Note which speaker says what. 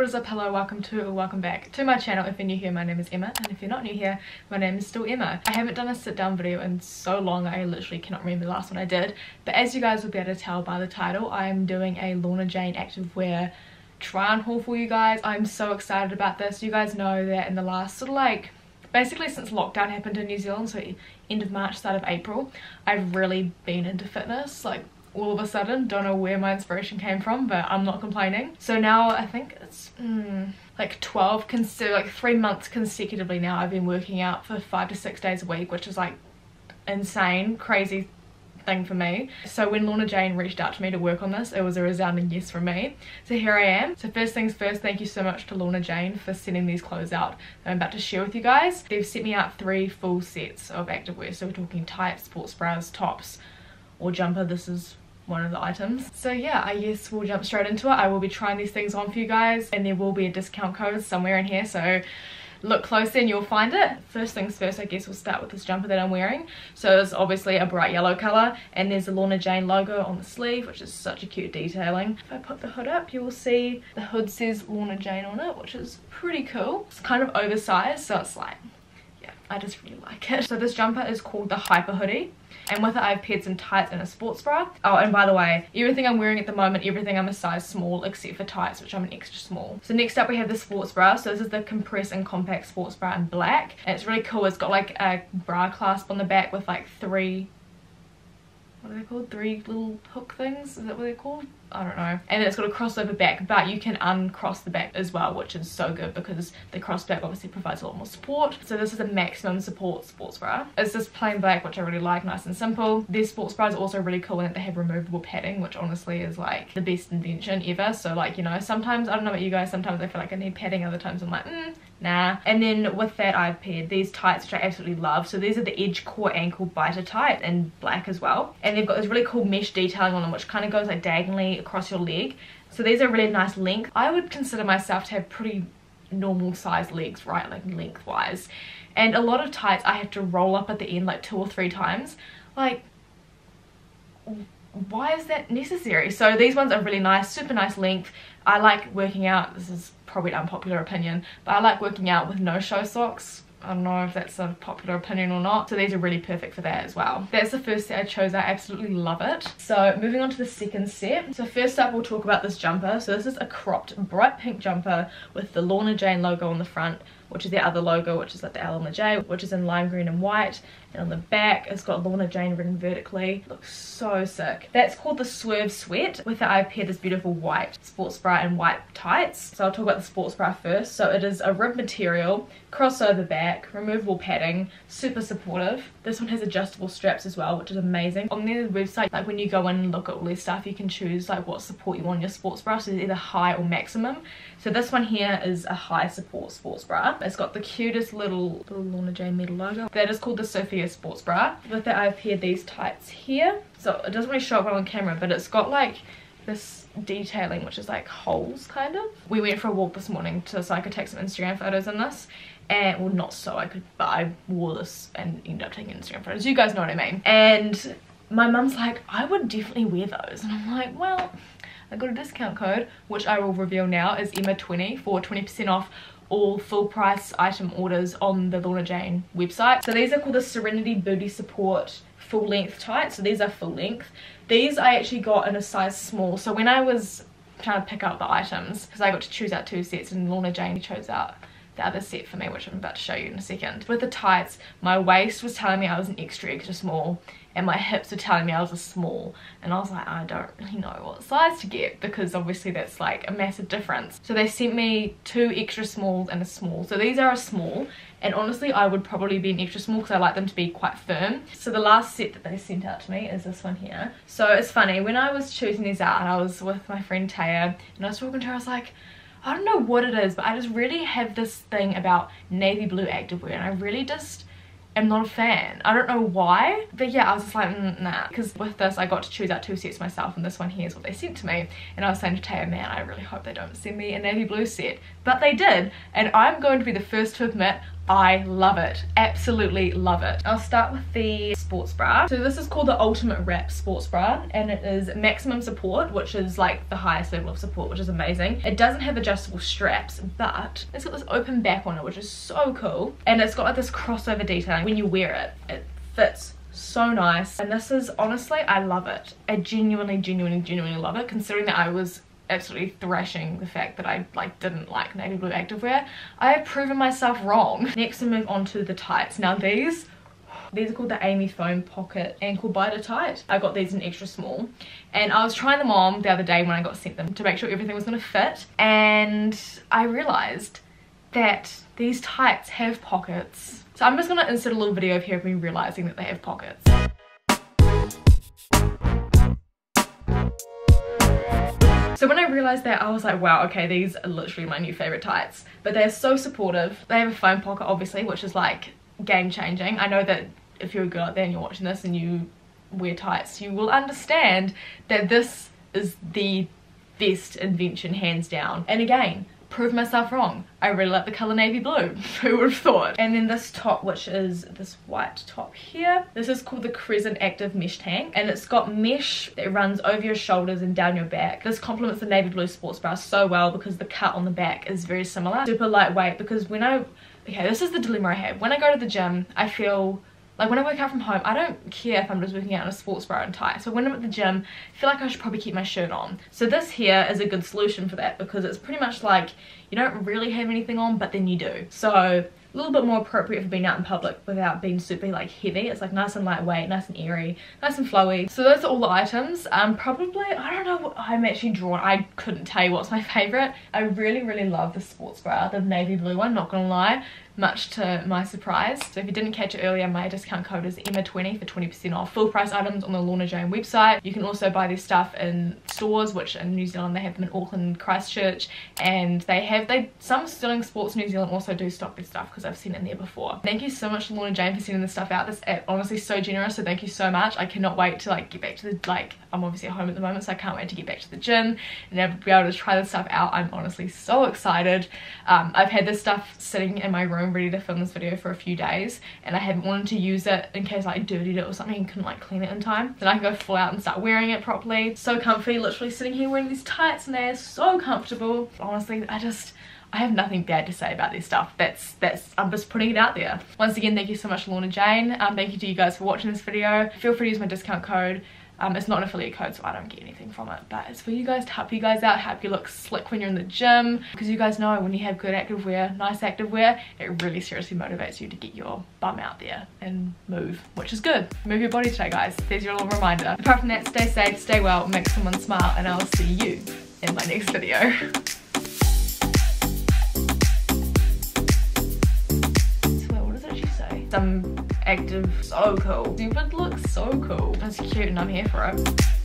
Speaker 1: what is up? Hello welcome to or welcome back to my channel. If you're new here my name is Emma and if you're not new here my name is still Emma. I haven't done a sit down video in so long I literally cannot remember the last one I did. But as you guys will be able to tell by the title I'm doing a Lorna Jane activewear try on haul for you guys. I'm so excited about this. You guys know that in the last sort of like basically since lockdown happened in New Zealand so end of March start of April I've really been into fitness like all of a sudden don't know where my inspiration came from but i'm not complaining. So now i think it's mm, like 12 like three months consecutively now i've been working out for five to six days a week which is like insane crazy thing for me. So when Lorna Jane reached out to me to work on this it was a resounding yes from me. So here I am. So first things first thank you so much to Lorna Jane for sending these clothes out that I'm about to share with you guys. They've sent me out three full sets of activewear. So we're talking tights sports bras tops or jumper. This is one of the items. So yeah i guess we'll jump straight into it. I will be trying these things on for you guys and there will be a discount code somewhere in here so look closer and you'll find it. First things first i guess we'll start with this jumper that i'm wearing. So it's obviously a bright yellow color and there's a lorna jane logo on the sleeve which is such a cute detailing. If i put the hood up you will see the hood says lorna jane on it which is pretty cool. It's kind of oversized so it's like i just really like it so this jumper is called the hyper hoodie and with it I've paired some tights and a sports bra. Oh and by the way everything I'm wearing at the moment everything I'm a size small except for tights which I'm an extra small. So next up we have the sports bra so this is the compress and compact sports bra in black and it's really cool it's got like a bra clasp on the back with like three what are they called? Three little hook things? Is that what they're called? I don't know. And it's got a crossover back, but you can uncross the back as well, which is so good because the cross back obviously provides a lot more support. So this is a maximum support sports bra. It's just plain black, which I really like, nice and simple. Their sports bra is also really cool in that they have removable padding, which honestly is like the best invention ever. So like, you know, sometimes, I don't know about you guys, sometimes I feel like I need padding, other times I'm like, mm, nah and then with that I've paired these tights which I absolutely love so these are the edge core ankle biter tight in black as well and they've got this really cool mesh detailing on them which kind of goes like diagonally across your leg. So these are really nice length. I would consider myself to have pretty normal size legs right like lengthwise. And a lot of tights I have to roll up at the end like two or three times. Like why is that necessary? So these ones are really nice super nice length. I like working out this is probably an unpopular opinion but I like working out with no show socks I don't know if that's a popular opinion or not. So these are really perfect for that as well. That's the first set I chose. I absolutely love it. So moving on to the second set. So first up we'll talk about this jumper. So this is a cropped bright pink jumper with the Lorna Jane logo on the front which is the other logo which is like the L and the J which is in lime green and white. And on the back it's got Lorna Jane written vertically. Looks so sick. That's called the Swerve Sweat. With it I've paired this beautiful white sports bra and white tights. So I'll talk about the sports bra first. So it is a rib material crossover back removable padding super supportive. This one has adjustable straps as well which is amazing. On their website like when you go in and look at all their stuff you can choose like what support you want your sports bra. So it's either high or maximum. So this one here is a high support sports bra it's got the cutest little, little Lorna Jane metal logo. That is called the Sophia Sports Bra. With that I've paired these tights here. So it doesn't really show up well on camera but it's got like this detailing which is like holes kind of. We went for a walk this morning to, so I could take some Instagram photos in this and well not so I could but I wore this and ended up taking Instagram photos. You guys know what I mean. And my mum's like I would definitely wear those and I'm like well I got a discount code which I will reveal now is Emma20 for 20% off all full price item orders on the Lorna Jane website. So these are called the Serenity Booty Support full length tights. So these are full length. These I actually got in a size small. So when I was trying to pick out the items, because I got to choose out two sets and Lorna Jane chose out the other set for me which I'm about to show you in a second. With the tights my waist was telling me I was an extra extra small and my hips were telling me I was a small and I was like I don't really know what size to get because obviously that's like a massive difference. So they sent me two extra smalls and a small. So these are a small and honestly I would probably be an extra small because I like them to be quite firm. So the last set that they sent out to me is this one here. So it's funny when I was choosing these out I was with my friend Taya and I was talking to her I was like I don't know what it is but I just really have this thing about navy blue activewear and I really just am not a fan. I don't know why, but yeah, I was just like, mm, nah. Because with this, I got to choose out two sets myself, and this one here is what they sent to me. And I was saying to Taya, man, I really hope they don't send me a navy blue set. But they did, and I'm going to be the first to admit, I love it. Absolutely love it. I'll start with the sports bra. So this is called the Ultimate Wrap Sports Bra and it is maximum support, which is like the highest level of support, which is amazing. It doesn't have adjustable straps, but it's got this open back on it, which is so cool. And it's got like this crossover detailing. When you wear it, it fits so nice and this is honestly I love it I genuinely genuinely genuinely love it considering that I was absolutely thrashing the fact that I like didn't like navy blue activewear. I have proven myself wrong. Next we move on to the tights. Now these these are called the Amy Phone Pocket Ankle Biter Tight. I got these in extra small and I was trying them on the other day when I got sent them to make sure everything was going to fit and I realised that these tights have pockets. So I'm just going to insert a little video of here of me realising that they have pockets. So when I realized that, I was like, wow, okay, these are literally my new favorite tights. But they're so supportive. They have a phone pocket, obviously, which is like game changing. I know that if you're a girl out there and you're watching this and you wear tights, you will understand that this is the best invention hands down. And again, prove myself wrong. I really like the colour navy blue. Who would have thought? And then this top, which is this white top here. This is called the Crescent Active Mesh Tank. And it's got mesh that runs over your shoulders and down your back. This complements the navy blue sports bra so well because the cut on the back is very similar. Super lightweight because when I... Okay, this is the dilemma I have. When I go to the gym, I feel like when I work out from home, I don't care if I'm just working out in a sports bra and tie. So when I'm at the gym, I feel like I should probably keep my shirt on. So this here is a good solution for that because it's pretty much like you don't really have anything on, but then you do. So a little bit more appropriate for being out in public without being super like heavy it's like nice and lightweight nice and airy nice and flowy so those are all the items um probably i don't know what i'm actually drawn i couldn't tell you what's my favorite i really really love the sports bra the navy blue one not gonna lie much to my surprise. So if you didn't catch it earlier, my discount code is EMMA20 for 20% off full price items on the Lorna Jane website. You can also buy this stuff in stores, which in New Zealand they have them in Auckland, Christchurch, and they have, they some Stirling Sports New Zealand also do stock this stuff because I've seen it in there before. Thank you so much Lorna Jane for sending this stuff out. This app honestly so generous, so thank you so much. I cannot wait to like get back to the, like, I'm obviously at home at the moment, so I can't wait to get back to the gym and be able to try this stuff out. I'm honestly so excited. Um, I've had this stuff sitting in my room ready to film this video for a few days and I hadn't wanted to use it in case I dirtied it or something and couldn't like clean it in time. Then I can go full out and start wearing it properly. So comfy, literally sitting here wearing these tights and they're so comfortable. Honestly, I just, I have nothing bad to say about this stuff. That's, that's, I'm just putting it out there. Once again, thank you so much Lorna Jane. Um, thank you to you guys for watching this video. Feel free to use my discount code um, it's not an affiliate code, so I don't get anything from it. But it's for you guys to help you guys out, help you look slick when you're in the gym. Because you guys know when you have good active wear, nice active wear, it really seriously motivates you to get your bum out there and move, which is good. Move your body today, guys. There's your little reminder. Apart from that, stay safe, stay well, make someone smile, and I'll see you in my next video. some active so cool. Stupid looks so cool. That's cute and I'm here for it.